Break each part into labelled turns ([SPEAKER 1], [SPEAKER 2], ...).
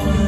[SPEAKER 1] Oh,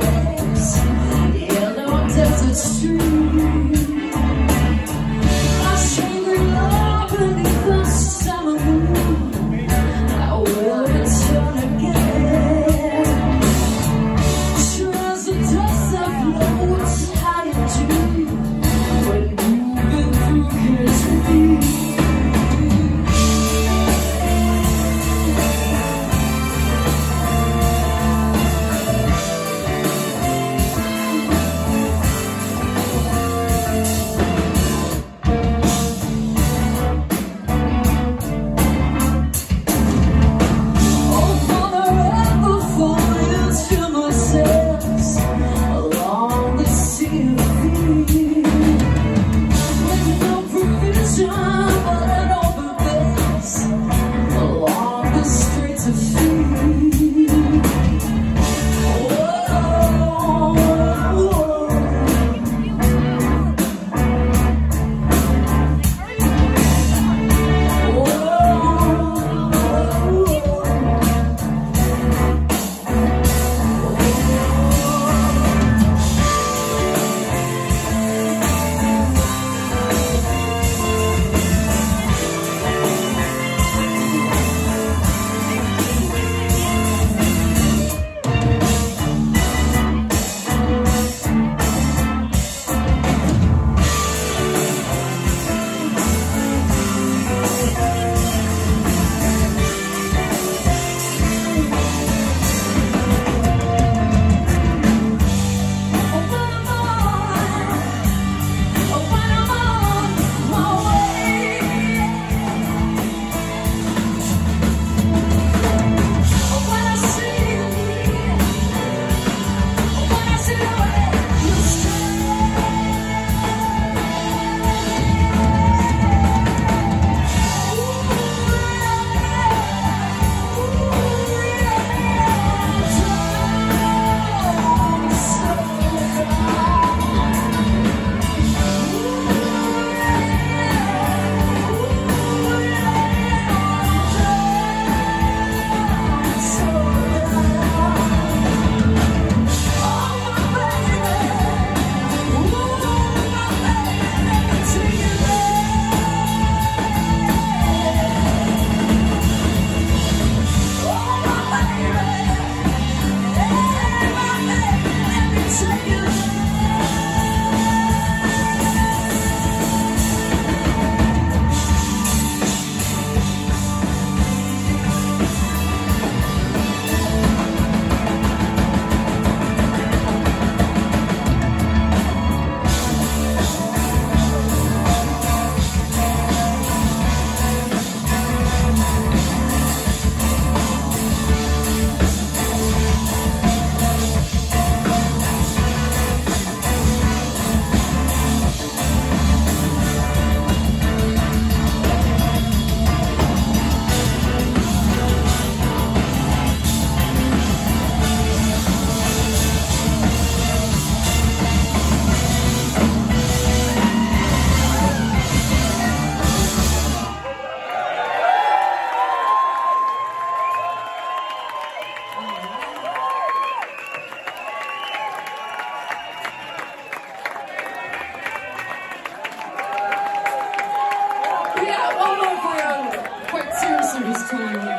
[SPEAKER 1] Thank. Sally.